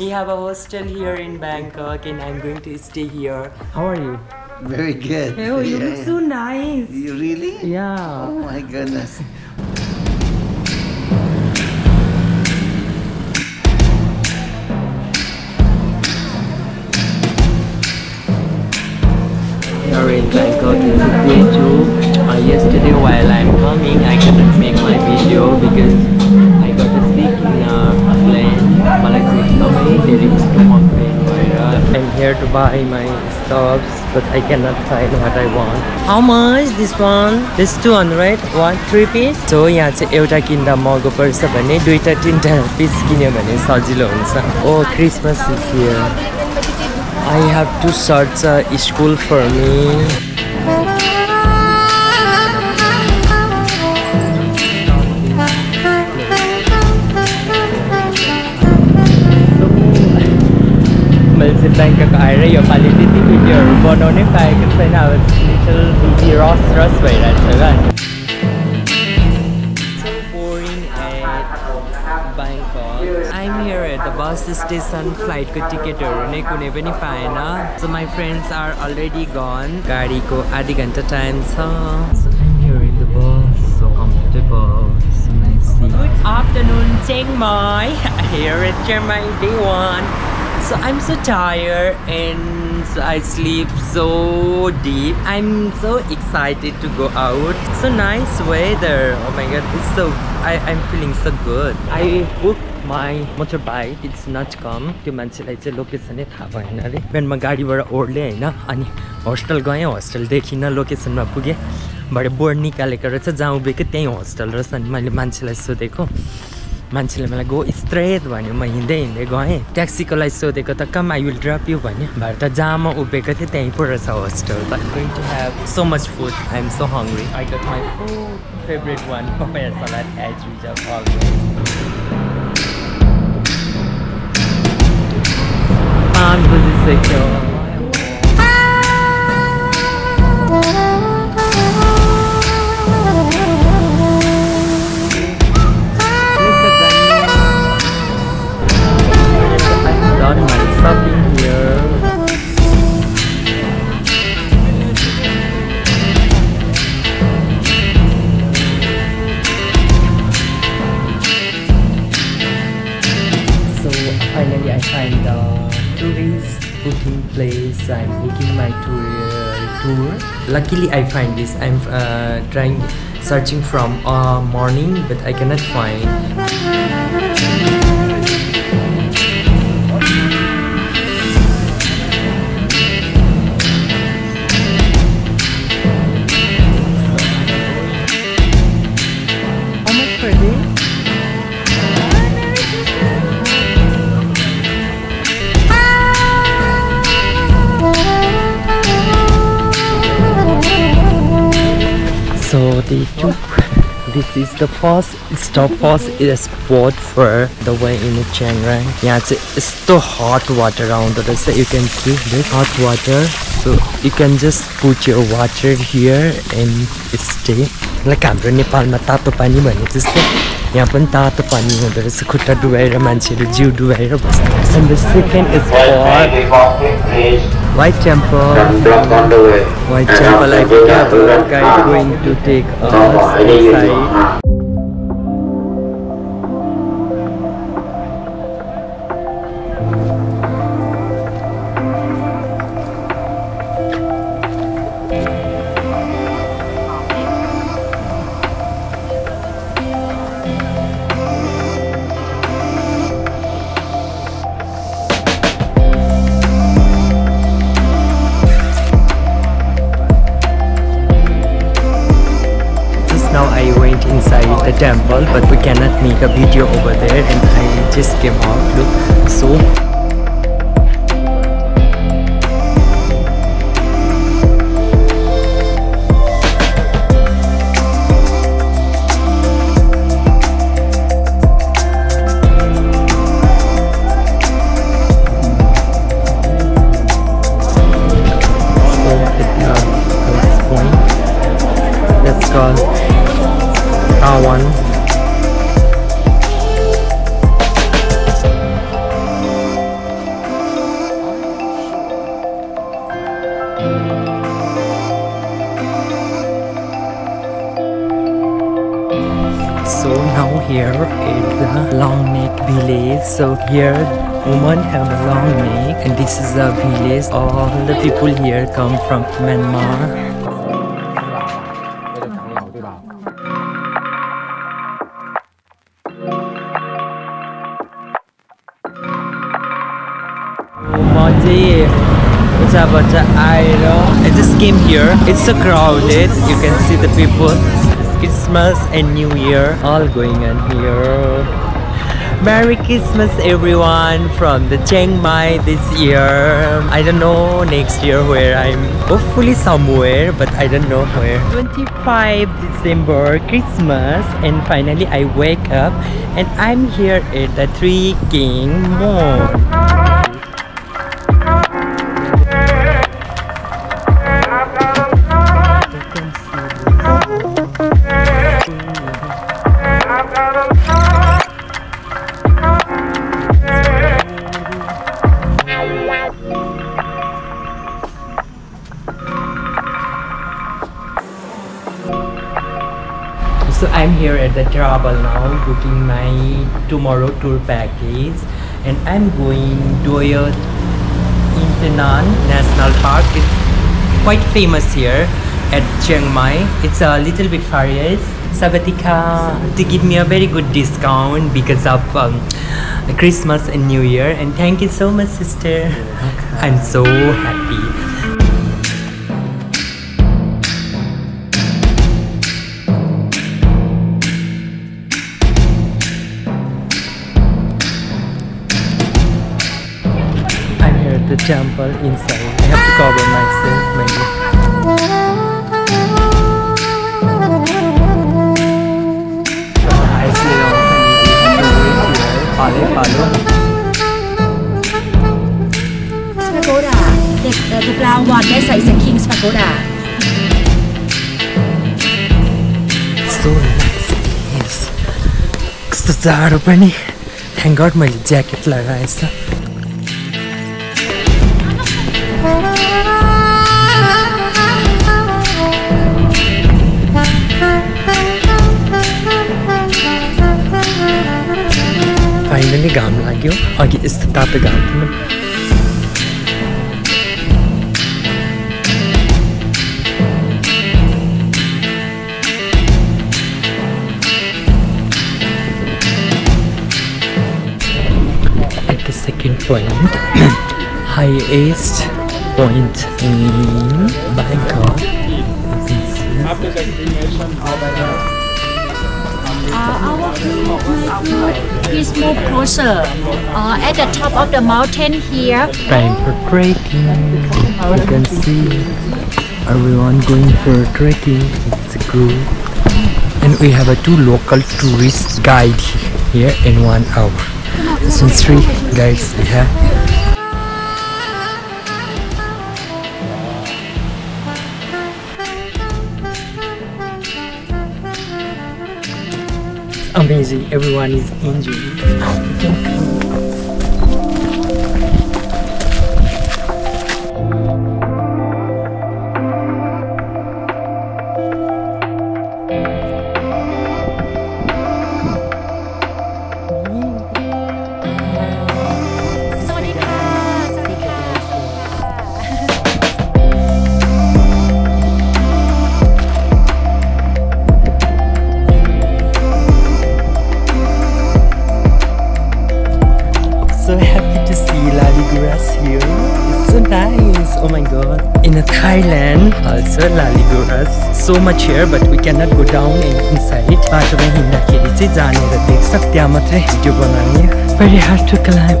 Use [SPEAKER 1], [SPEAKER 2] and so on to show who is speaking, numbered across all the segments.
[SPEAKER 1] We have a hostel here in Bangkok and I'm going to stay here. How are you?
[SPEAKER 2] Very good.
[SPEAKER 1] Oh, you
[SPEAKER 2] Yeah.
[SPEAKER 1] look so nice.
[SPEAKER 2] You really?
[SPEAKER 1] Yeah.
[SPEAKER 2] Oh my goodness.
[SPEAKER 1] Here in Bangkok is day two. Uh, yesterday while I'm coming, I couldn't make my video because धेरै stomach pain भएर I'm here to buy my stuffs but I cannot find what I want. How much this one? This two hundred one three piece? So यहाँ चाहिँ एउटा किन्दा महँगो पर्छ भने दुईटा तिनवटा पिस किन्यो भने सजिलो हुन्छ ओ Christmas is here I have to search a school for me. Bangkok आएर योपालि त्यति भिडियोहरू बनाउनै पाएको छैन अब लिटल बिजी रस रस भइरहेको छ क्या I'm here at the bus station फ्लाइटको टिकटहरू नै कुनै पनि पाएन so my friends are already gone गाडीको आधी घन्टा टाइम छ Good afternoon, Chiang Mai. Here at Chiang Mai Day 1. So I'm so tired and I sleep so deep. I'm so excited to go out. So nice weather. Oh my god, it's so I, I'm feeling so good. I booked my motorbike. It's not come. त्यो मान्छेलाई चाहिँ लोकेसनै थाहा भएन अरे म गाडीबाट ओर्लेँ होइन अनि hostel गएँ होस्टेल देखिनँ लोकेसनमा पुगेँ भरे बोर्ड निकालेको रहेछ जहाँ उभिएको त्यहीँ होस्टेल रहेछ अनि मैले मान्छेलाई सोधेको मान्छेले मलाई गो स्ट्रेट भन्यो म हिँड्दै हिँड्दै गएँ। ट्याक्सीको लागि सोधेको त कम आई विल ड्रप यु भन्यो। भरे त जहाँ म उभिएको थिएँ त्यहीँ पो रहेछ होस्टेल त going to have so much food I am so hungry I got my food favourite one पाँच बजिसक्यो I find this. I'm uh, trying searching from uh, morning but I cannot find. is the first stop first is spot for the way in the यहाँ चाहिँ यस्तो हट water आउँदो रहेछ you can see hot water so you can just put your water here and stay like हाम्रो नेपालमा तातो पानी भने जस्तै यहाँ पनि तातो पानी हुँदो रहेछ खुट्टा डुबाएर मान्छेहरू जिउ डुबाएर बस्नु second is white temple temple temple but we cannot make a video over there and I just came out look so So now here is the long neck village. So here women have a long neck and this is the village. All the people here come from Myanmar. Air. I just came here. It's so crowded. You can see the people. Christmas and New Year all going on here. Merry Christmas everyone from the Chiang Mai this year. I don't know next year where I'm. Hopefully somewhere, but I don't know where. 25 December Christmas and finally I wake up and I'm here at the Three King Mall. At the travel now booking my tomorrow tour package and I'm going Doi Inthanon National Park. It's quite famous here at Chiang Mai. It's a little bit far yes. Sabatika to give me a very good discount because of um, Christmas and New Year and thank you so much sister. I'm so happy. example inside. I have to cover myself maybe. पाले
[SPEAKER 3] पालो the brown one yes a king's pagoda
[SPEAKER 1] so relaxing yes Thank God my jacket God finally घाम लाग्यो अघि यस्तो तातो घाम थिएन at the second point, highest point in Bangkok.
[SPEAKER 3] Uh, our group is more closer. Uh, at the top of the mountain here.
[SPEAKER 1] Time for trekking. You can see everyone going for trekking. It's a group. And we have a two local tourist guide here in one hour. Since three guides we have. Amazing. Everyone is enjoying. Ligura's here. It's so nice. Oh my god. In Thailand, also La Ligura's. So much here, but we cannot go down and inside. But when in the kitty, Jane, the big stuff, Diamatre, video banana. Very hard to climb.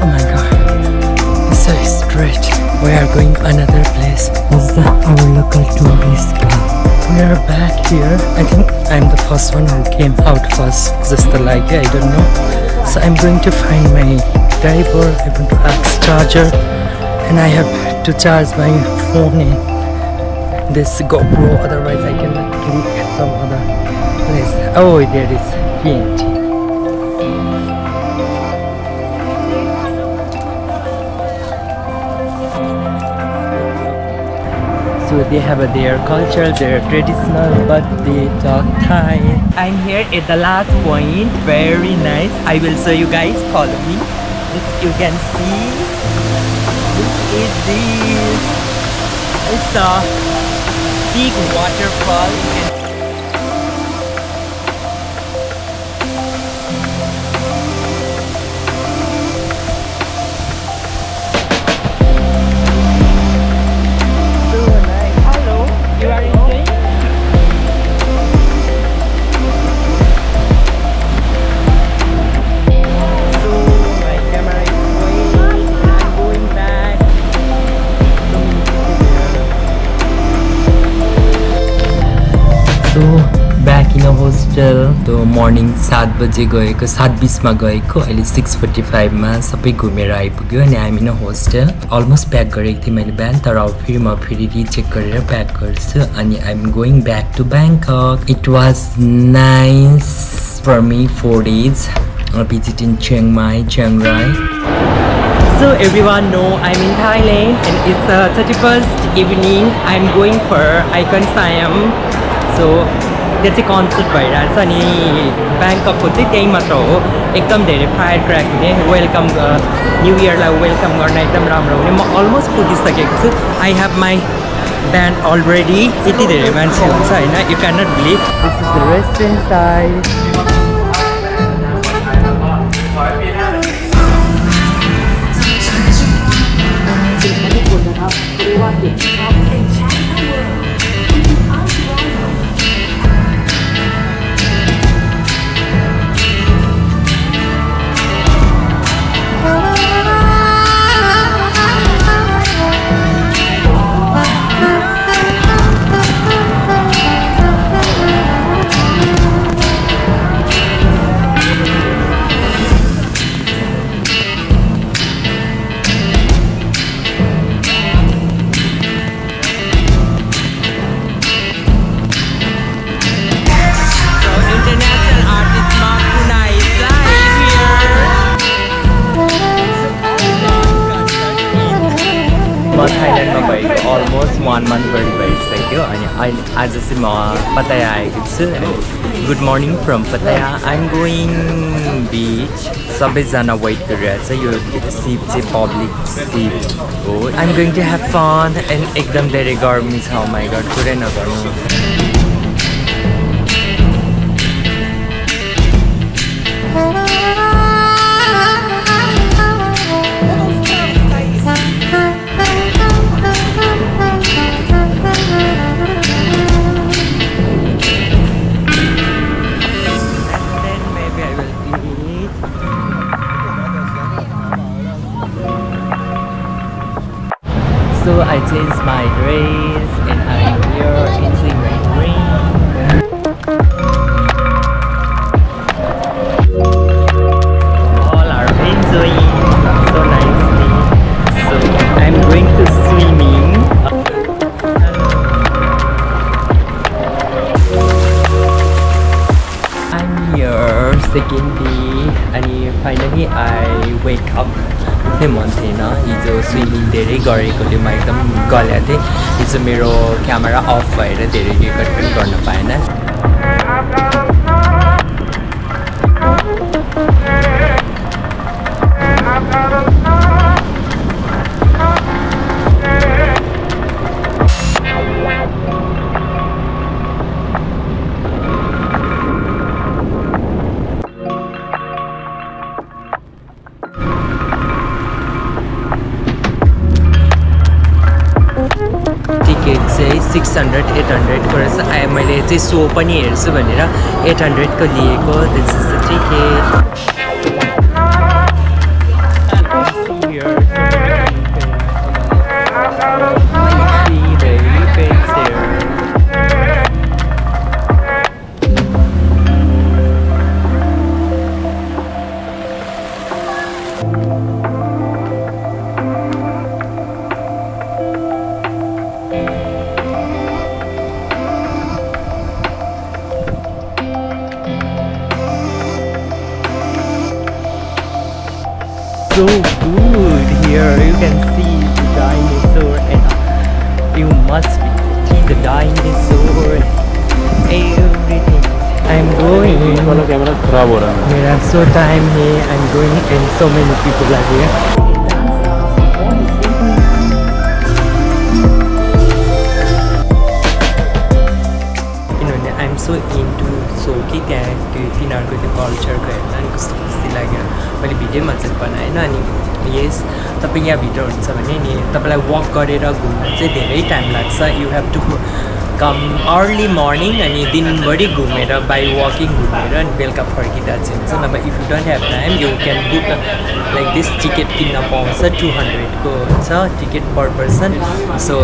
[SPEAKER 1] Oh my god. It's so straight. We are going another place. This is our local tourist spot. We are back here. I think I'm the first one who came out first. Just like I don't know. So I'm going to find my driver. I'm going to ask charger, and I have to charge my phone in this GoPro. Otherwise, I cannot click some other place. Oh, there is PNG. They have their culture, their traditional, but they talk Thai. I'm here at the last point. Very nice. I will show you guys. Follow me. This you can see. Look at this. It's a big waterfall त्यो morning सात बजे गएको सात बिसमा गएको अहिले six forty फाइभमा सबै घुमेर आइपुग्यो अनि हामी इन होस्टेल अलमोस्ट प्याक गरेको थिएँ मैले बिहान तर अब फेरि म फेरि रिचेक गरेर प्याक गर्छु अनि I am going back to Bangkok it was nice for me four days visiting Chiang Mai Chiang Rai So everyone know I'm in Thailand and it's uh, 31st evening. I'm going for Icon Siam. So त्यो चाहिँ concert भइरहेछ अनि ब्याङ्ककको चाहिँ त्यही मात्र हो। एकदम धेरै फायर क्र्याक हुने। वेलकम न्यु इयरलाई वेलकम गर्न एकदम राम्रो हुने। म अलमोस्ट पुगिसकेको छु। I have my band already यति धेरै मान्छे हुन्छ होइन? You can not believe this is the restaurant side good morning from morning I'm going beach सबैजना वेट गरिरहेको छ यो सिप चाहिँ पब्लिक सिप हो I'm going to have fun and एकदम धेरै गर्मी छ। माई गड पुरै नगर्नु। Enjoying so nicely. So I'm going to swimming. I'm here second day. अनि फाइनली आई वेक अप नै मन थिएन हिजो स्विमिङ धेरै गरेकोले म एकदम गलेको थिएँ हिजो मेरो क्यामेरा अफ भएर धेरै रेकर्ड पनि गर्न पाएन हन्ड्रेड एट हन्ड्रेडको रहेछ आए मैले चाहिँ सो पनि हेर्छु भनेर एट हन्ड्रेडको लिएको। This is dinosaur, everything. I'm going.
[SPEAKER 4] वाला कैमरा खराब हो रहा है
[SPEAKER 1] मेरा so time here. I'm going and so many people are here. किनभने आइएम सो इन्टु सो कि त्यहाँ त्यो तिनीहरूको त्यो कल्चरको हेर्न अनि कस्तो खुसी लाग्यो मैले भिडियो मजाले बनाएन अनि यस तपाईँ यहाँभित्र हुन्छ भने नि तपाईँलाई वक गरेर घुम्न चाहिँ धेरै टाइम लाग्छ। You have to come early morning अनि दिनभरि घुमेर बाई वकिङ घुमेर अनि बेलुका फर्किँदा चाहिँ हुन्छ। नभए if you don't have time you can book like this ticket किन्न पाउँछ। टु हन्ड्रेडको छ ticket per person so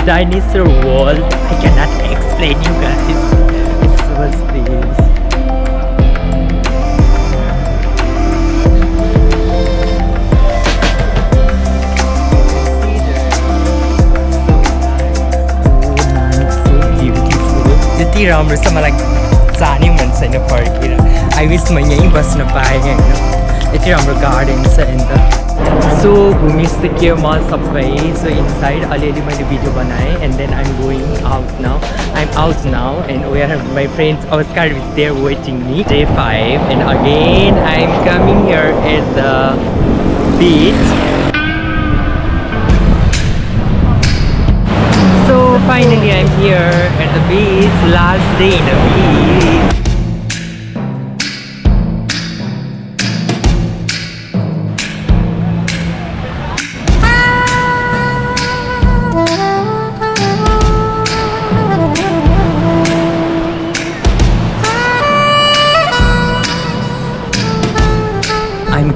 [SPEAKER 1] dinosaur world. I cannot explain you guys. It's what's this. यति राम्रो छ मलाई जाने मन छैन फर्केर आई विस म यहीँ बस्न पाएँ होइन यति राम्रो गार्डन छ अन्त सो घुमिसक्यो म सबै सो इनसाइड अलिअलि मैले भिडियो बनाएँ एन्ड देन आइम गोइङ आउट नाउ आइम out now and we are my friends अस्कार with there waiting me day five and again I am coming here at the beach So finally I'm here at the beach, last day in the beach.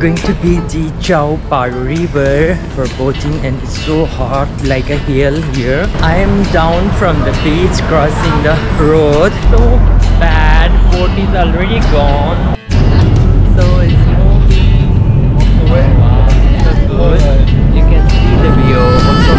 [SPEAKER 1] going to be the Chao Phraya River for boating and it's so hot like a hill here. I am down from the beach crossing the road. So bad, boat is already gone. So it's moving. Wow, so good. You can see the view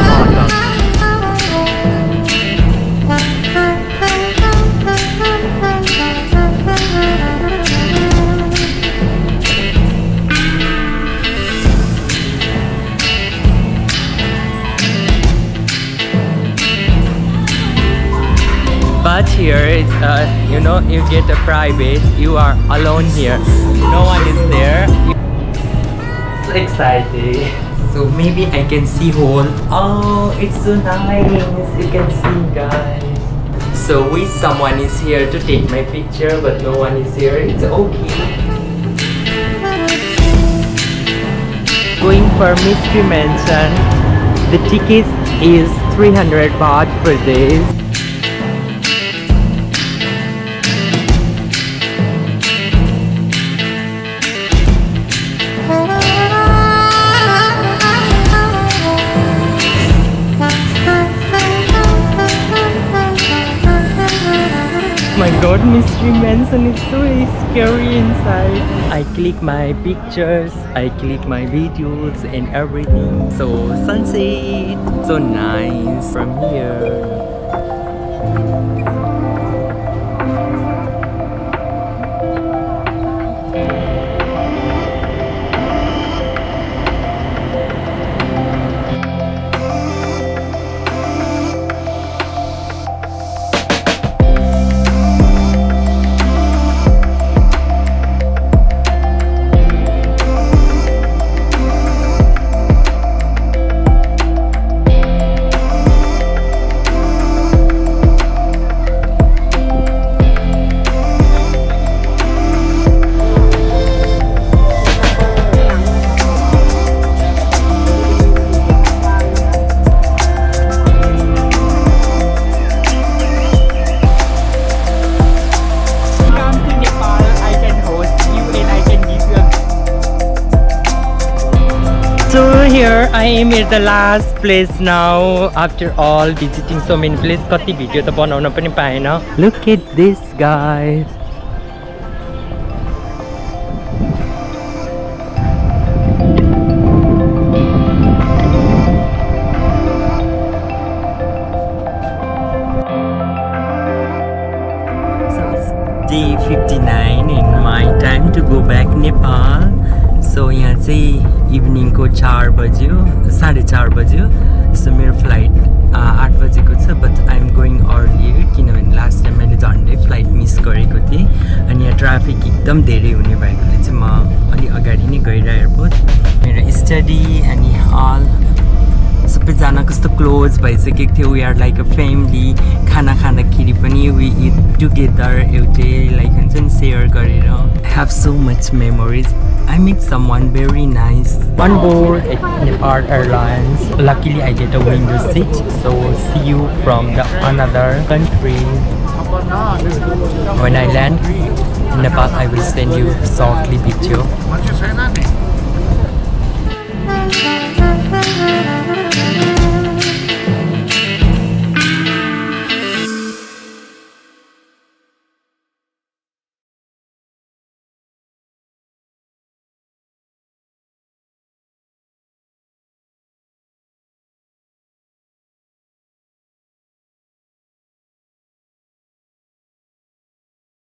[SPEAKER 1] uh, you know, you get a private. You are alone here. No one is there. So excited. So maybe I can see whole. Oh, it's so nice. You can see, guys. So wish someone is here to take my picture, but no one is here. It's okay. Going for Mystery Mansion. The ticket is 300 baht per day. God, Mystery Mansion is so scary inside. I click my pictures, I click my videos and everything. So sunset, so nice from here. I'm at the last place now after all visiting so many places कति video त बनाउन पनि पाएन Look at this guys So it's day 59 and my time to go back Nepal. So यहाँ चाहिँ इभिनिङको चार बज्यो साढे चार बज्यो। सो मेरो फ्लाइट आठ बजेको छ but I am going earlier किनभने लास्ट टाइम मैले झन्डै फ्लाइट मिस गरेको थिएँ। अनि यहाँ ट्राफिक एकदम धेरै हुने भएकोले चाहिँ म अलिक अगाडि नै गएर एयरपोर्ट मेरो स्टडी अनि हल सबैजना कस्तो क्लोज भइसकेको थियो। We are like a family खाना खाँदाखेरि पनि वी इट टुगेदर एउटै लाइक हुन्छ नि सेयर गरेर। Have so much memories I meet someone very nice on board at Nepal Airlines. Luckily, I get a window seat. So see you from the another country. When I land in Nepal, I will send you shortly video.